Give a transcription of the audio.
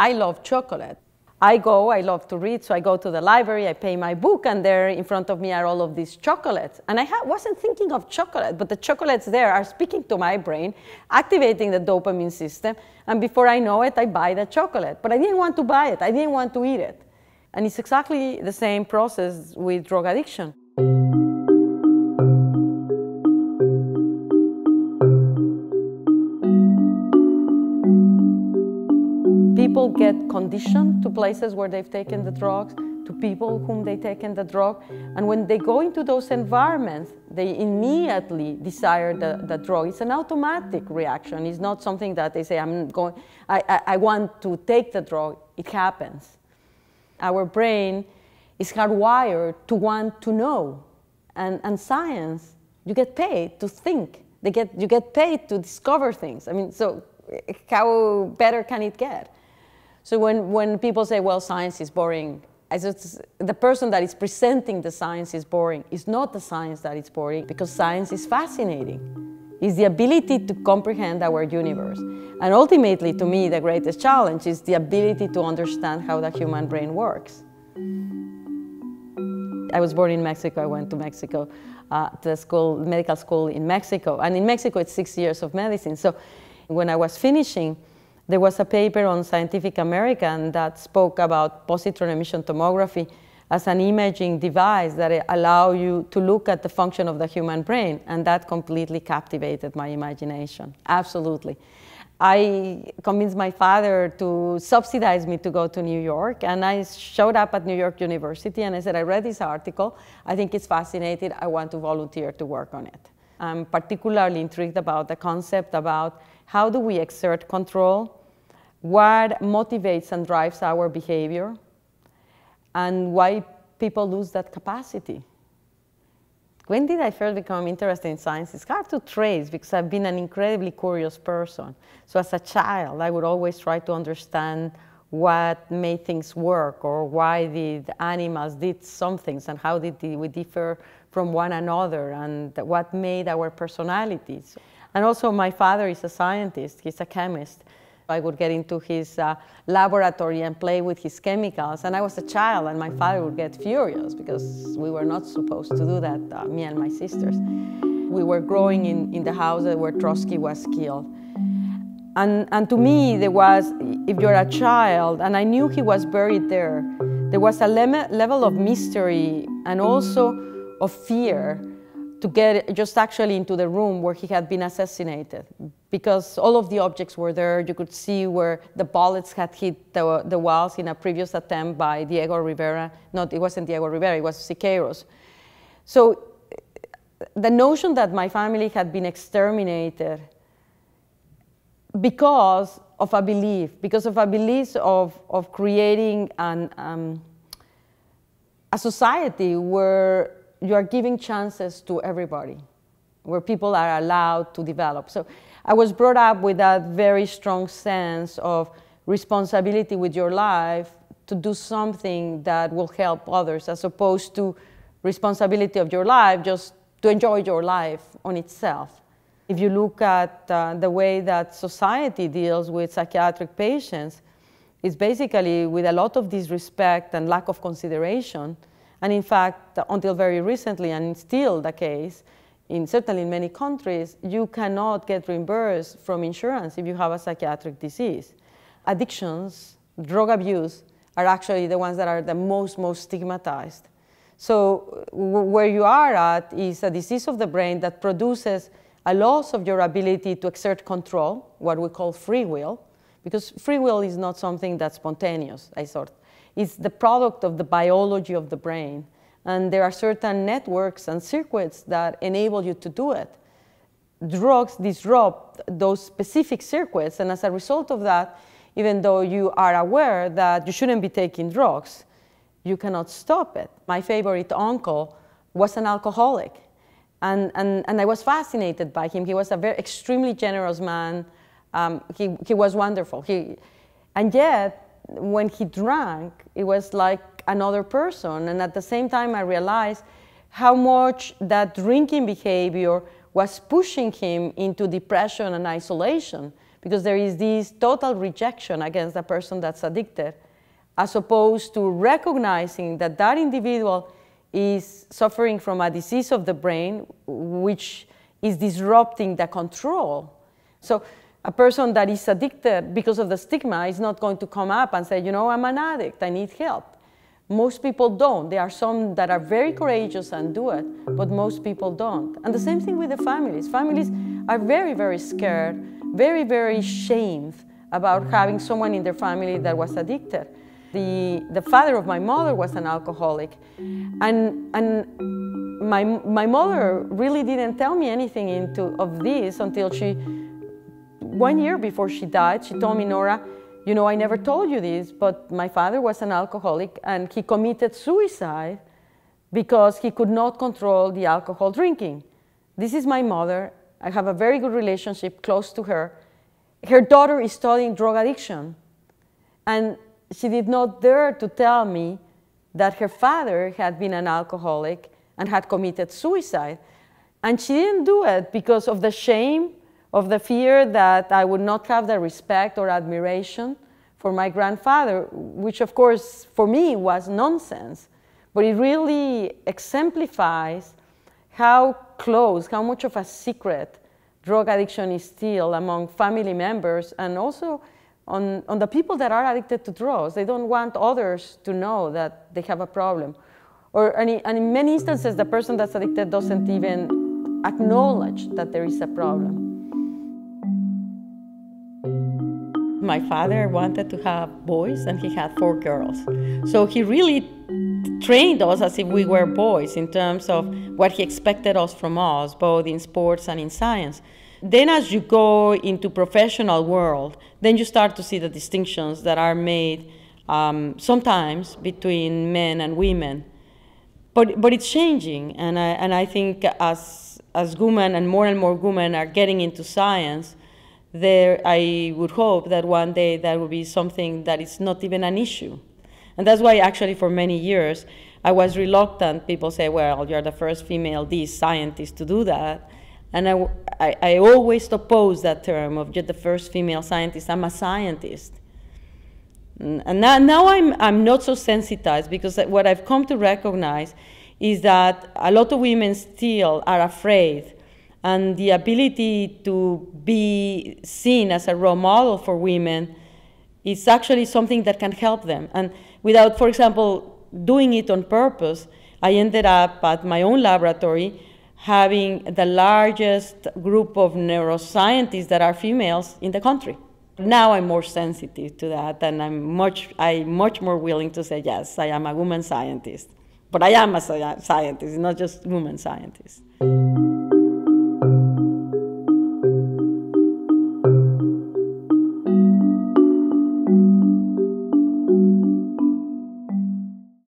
I love chocolate. I go, I love to read, so I go to the library, I pay my book, and there in front of me are all of these chocolates. And I wasn't thinking of chocolate, but the chocolates there are speaking to my brain, activating the dopamine system, and before I know it, I buy the chocolate. But I didn't want to buy it, I didn't want to eat it. And it's exactly the same process with drug addiction. People get conditioned to places where they've taken the drugs, to people whom they've taken the drug. And when they go into those environments, they immediately desire the, the drug. It's an automatic reaction. It's not something that they say, I'm going, I, I, I want to take the drug. It happens. Our brain is hardwired to want to know. And, and science, you get paid to think. They get, you get paid to discover things. I mean, so how better can it get? So when, when people say, well, science is boring, the person that is presenting the science is boring. It's not the science that is boring because science is fascinating. It's the ability to comprehend our universe. And ultimately, to me, the greatest challenge is the ability to understand how the human brain works. I was born in Mexico. I went to Mexico, uh, to the school, medical school in Mexico. And in Mexico, it's six years of medicine. So when I was finishing, there was a paper on Scientific American that spoke about positron emission tomography as an imaging device that allow you to look at the function of the human brain, and that completely captivated my imagination, absolutely. I convinced my father to subsidize me to go to New York, and I showed up at New York University and I said, I read this article, I think it's fascinating, I want to volunteer to work on it. I'm particularly intrigued about the concept about how do we exert control what motivates and drives our behavior, and why people lose that capacity. When did I first become interested in science? It's hard to trace because I've been an incredibly curious person. So as a child, I would always try to understand what made things work or why did animals did some things and how did we differ from one another and what made our personalities. And also my father is a scientist, he's a chemist. I would get into his uh, laboratory and play with his chemicals. And I was a child, and my father would get furious because we were not supposed to do that, uh, me and my sisters. We were growing in, in the house where Trotsky was killed. And, and to me, there was, if you're a child, and I knew he was buried there, there was a le level of mystery and also of fear to get just actually into the room where he had been assassinated because all of the objects were there. You could see where the bullets had hit the, the walls in a previous attempt by Diego Rivera. Not, it wasn't Diego Rivera, it was Siqueiros. So the notion that my family had been exterminated because of a belief, because of a belief of, of creating an, um, a society where you are giving chances to everybody, where people are allowed to develop. So I was brought up with that very strong sense of responsibility with your life to do something that will help others as opposed to responsibility of your life just to enjoy your life on itself. If you look at uh, the way that society deals with psychiatric patients, it's basically with a lot of disrespect and lack of consideration. And in fact, until very recently, and still the case, in certainly in many countries, you cannot get reimbursed from insurance if you have a psychiatric disease. Addictions, drug abuse, are actually the ones that are the most, most stigmatized. So where you are at is a disease of the brain that produces a loss of your ability to exert control, what we call free will, because free will is not something that's spontaneous, I thought. It's the product of the biology of the brain. And there are certain networks and circuits that enable you to do it. Drugs disrupt those specific circuits, and as a result of that, even though you are aware that you shouldn't be taking drugs, you cannot stop it. My favorite uncle was an alcoholic, and, and, and I was fascinated by him. He was a very extremely generous man. Um, he, he was wonderful. He, and yet, when he drank, it was like another person. And at the same time, I realized how much that drinking behavior was pushing him into depression and isolation because there is this total rejection against the person that's addicted, as opposed to recognizing that that individual is suffering from a disease of the brain, which is disrupting the control. So a person that is addicted because of the stigma is not going to come up and say, you know, I'm an addict, I need help. Most people don't. There are some that are very courageous and do it, but most people don't. And the same thing with the families. Families are very, very scared, very, very shamed about having someone in their family that was addicted. The, the father of my mother was an alcoholic. And, and my, my mother really didn't tell me anything into, of this until she, one year before she died, she told me, Nora, you know, I never told you this, but my father was an alcoholic and he committed suicide because he could not control the alcohol drinking. This is my mother. I have a very good relationship, close to her. Her daughter is studying drug addiction. And she did not dare to tell me that her father had been an alcoholic and had committed suicide. And she didn't do it because of the shame, of the fear that I would not have the respect or admiration for my grandfather, which of course for me was nonsense. But it really exemplifies how close, how much of a secret drug addiction is still among family members and also on, on the people that are addicted to drugs. They don't want others to know that they have a problem. Or, and, in, and in many instances, the person that's addicted doesn't even acknowledge that there is a problem. My father wanted to have boys and he had four girls. So he really trained us as if we were boys in terms of what he expected us from us, both in sports and in science. Then as you go into professional world, then you start to see the distinctions that are made um, sometimes between men and women. But, but it's changing, and I, and I think as, as women and more and more women are getting into science, there I would hope that one day that will be something that is not even an issue. And that's why actually for many years I was reluctant. People say, well, you're the first female D scientist to do that. And I, I, I always oppose that term of just the first female scientist. I'm a scientist. And now, now I'm, I'm not so sensitized because what I've come to recognize is that a lot of women still are afraid. And the ability to be seen as a role model for women is actually something that can help them. And without, for example, doing it on purpose, I ended up at my own laboratory having the largest group of neuroscientists that are females in the country. Now I'm more sensitive to that, and I'm much, I'm much more willing to say, yes, I am a woman scientist. But I am a scientist, not just a woman scientist.